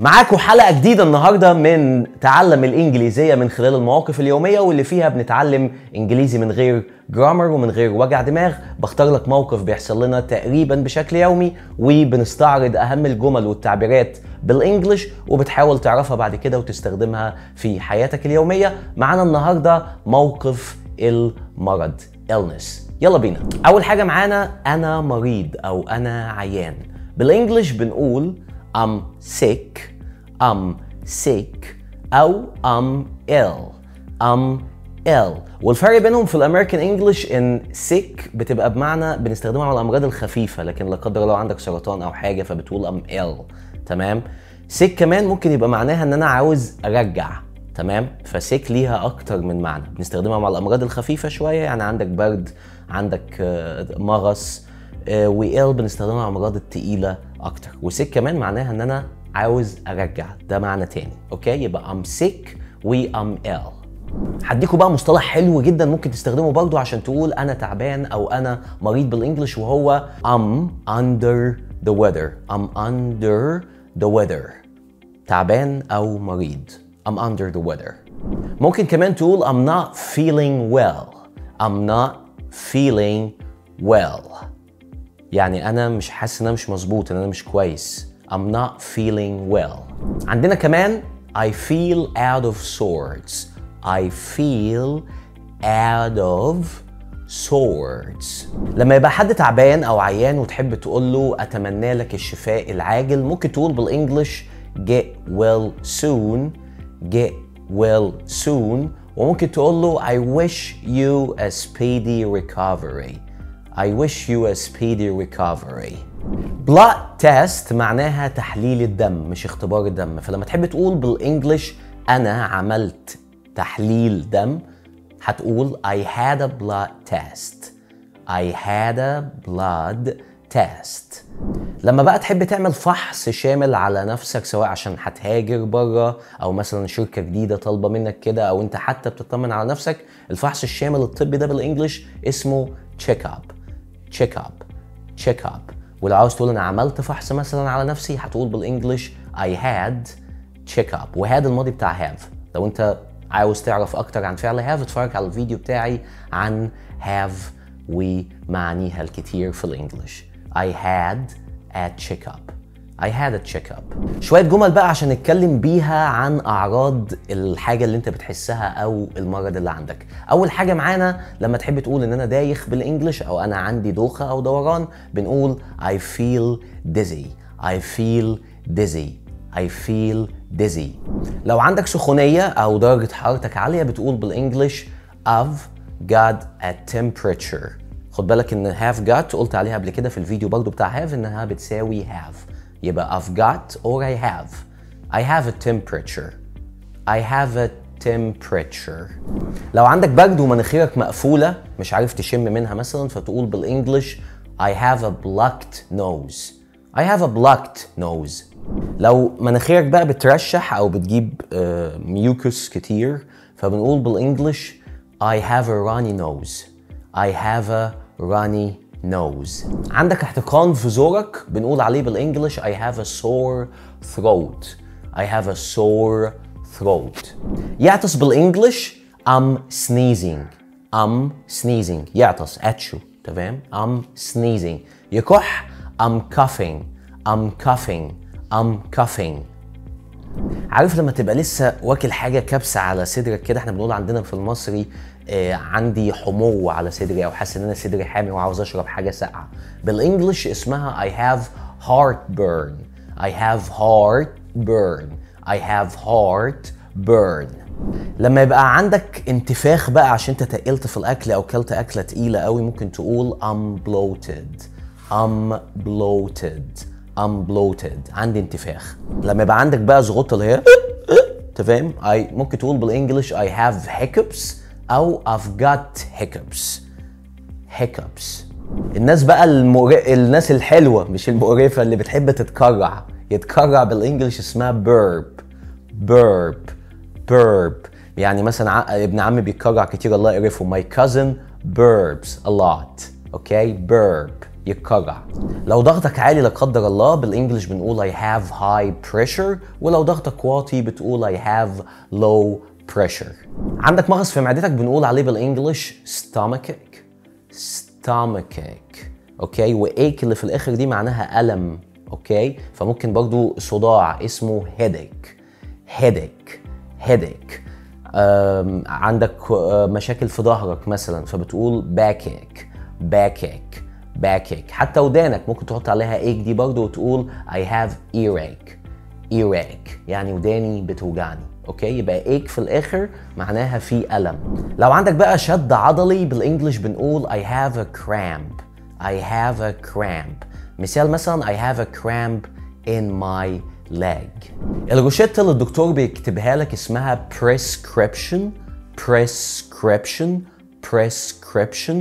معاكم حلقة جديدة النهاردة من تعلم الإنجليزية من خلال المواقف اليومية واللي فيها بنتعلم إنجليزي من غير جرامر ومن غير وجع دماغ. بختار لك موقف بيحصل لنا تقريبا بشكل يومي وبنستعرض أهم الجمل والتعبيرات بالإنجليش وبتحاول تعرفها بعد كده وتستخدمها في حياتك اليومية. معانا النهاردة موقف المرض illness. يلا بينا. أول حاجة معانا أنا مريض أو أنا عيان. بالإنجليش بنقول I'm sick I'm sick أو I'm ill I'm ill. والفرق بينهم في الأمريكان إنجلش إن sick بتبقى بمعنى بنستخدمها على الأمراض الخفيفة لكن لا قدر الله عندك سرطان أو حاجة فبتقول I'm ill. تمام؟ sick كمان ممكن يبقى معناها إن أنا عاوز أرجع. تمام؟ فسيك ليها أكتر من معنى. بنستخدمها مع الأمراض الخفيفة شوية يعني عندك برد عندك آه، مغص وإل بنستخدمها مع الأمراض التقيلة. أكتر. وسيك كمان معناها إن أنا عاوز أرجع. ده معنى تاني. أوكي؟ يبقى I'm sick و I'm ill. هديكوا بقى مصطلح حلو جدا ممكن تستخدمه برضو عشان تقول أنا تعبان أو أنا مريض بالإنجلش وهو I'm under the weather. I'm under the weather. تعبان أو مريض. I'm under the weather. ممكن كمان تقول I'm not feeling well. I'm not feeling well. يعني أنا مش حاسس إن أنا مش مظبوط إن أنا مش كويس. I'm not feeling well. عندنا كمان I feel out of sorts. I feel out of sorts. لما يبقى حد تعبان أو عيان وتحب تقول له أتمنى لك الشفاء العاجل ممكن تقول بالإنجلش get well soon get well soon. وممكن تقول له I wish you a speedy recovery. I wish you a speedy recovery. Blood test معناها تحليل الدم مش اختبار الدم. فلما تحب تقول بالإنجلش أنا عملت تحليل دم هتقول I had a blood test. I had a blood test. لما بقى تحب تعمل فحص شامل على نفسك سواء عشان هتهاجر بره أو مثلا شركة جديدة طالبة منك كده أو أنت حتى بتطمن على نفسك الفحص الشامل الطبي ده بال English اسمه check up check up check up ولو عاوز تقول أنا عملت فحص مثلا على نفسي هتقول بال English I had check up. وهاد الماضي بتاع have. لو أنت عاوز تعرف أكتر عن فعل have اتفرج على الفيديو بتاعي عن have ومعانيها الكتير في الانجليش I had a check up. I had a check up شوية جمل بقى عشان نتكلم بيها عن أعراض الحاجة اللي أنت بتحسها أو المرض اللي عندك. أول حاجة معانا لما تحب تقول إن أنا دايخ بالإنجلش أو أنا عندي دوخة أو دوران بنقول I feel dizzy. I feel dizzy. I feel dizzy. لو عندك سخونية أو درجة حرارتك عالية بتقول بالإنجلش I've got a temperature. خد بالك إن have got قلت عليها قبل كده في الفيديو برضو بتاع have إنها بتساوي have. يبقى I've got or I have I have a temperature I have a temperature لو عندك برد ومناخيرك مقفولة مش عارف تشم منها مثلا فتقول بالانجلش I have a blocked nose I have a blocked nose لو مناخيرك بقى بترشح أو بتجيب آه، mucus كتير فبنقول بال English I have a runny nose I have a runny nose عندك احتقان في زورك؟ بنقول عليه بال English I have a sore throat. I have a sore throat. يعطس بال English I'm sneezing. I'm sneezing. يعطس اتشو تمام؟ I'm sneezing. يكح I'm coughing. I'm coughing. I'm coughing. عارف لما تبقى لسه واكل حاجة كبسة على صدرك كده؟ إحنا بنقول عندنا في المصري عندي حمو على صدري أو حاسس إن أنا صدري حامي وعاوز أشرب حاجة ساقعة. بالإنجلش اسمها I have heartburn. I have heartburn. I have heartburn. لما يبقى عندك انتفاخ بقى عشان أنت تقلت في الأكل أو كلت أكلة تقيلة قوي ممكن تقول I'm bloated I'm bloated I'm bloated عندي انتفاخ. لما يبقى عندك بقى زغطه اللي هي انت فاهم ممكن تقول بالإنجلش I have hiccups. أو I've got hiccups. Hiccups. الناس بقى المر... الناس الحلوة مش المقرفة اللي بتحب تتكرع. يتكرع بالإنجلش اسمها burp. Burp. Burp. يعني مثلا ابن عمي بيتكرع كتير الله يقرفه. My cousin burps a lot. okay burp. يتكرع. لو ضغطك عالي لا قدر الله بال English بنقول I have high pressure. ولو ضغطك واطي بتقول I have low pressure. عندك مغص في معدتك بنقول عليه بال English stomachache stomachache okay و ache اللي في الآخر دي معناها ألم. okay فممكن برضو صداع اسمه headache. Headache. Headache. عندك آه، مشاكل في ظهرك مثلا فبتقول backache backache backache حتى ودانك ممكن تحط عليها ايك دي برضو وتقول I have earache. Earache. يعني وداني بتوجعني. okay؟ يبقى ايك في الآخر معناها في ألم. لو عندك بقى شد عضلي بال English بنقول I have a cramp. I have a cramp. مثال مثلا I have a cramp in my leg. الروشتة اللي الدكتور بيكتبها لك اسمها prescription prescription prescription.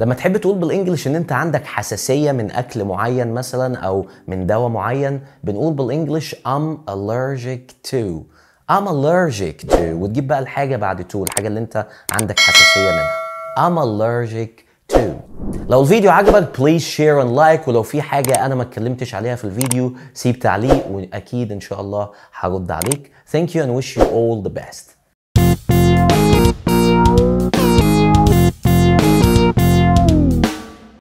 لما تحب تقول بالإنجلش إن أنت عندك حساسية من أكل معين مثلا أو من دواء معين بنقول بالإنجلش I'm allergic to. I'm allergic to وتجيب بقى الحاجة بعد to الحاجة اللي انت عندك حساسية منها. I'm allergic to. لو الفيديو عجبك please share and like ولو في حاجة أنا ما اتكلمتش عليها في الفيديو سيب تعليق وأكيد إن شاء الله هرد عليك. Thank you and wish you all the best.